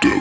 Dead.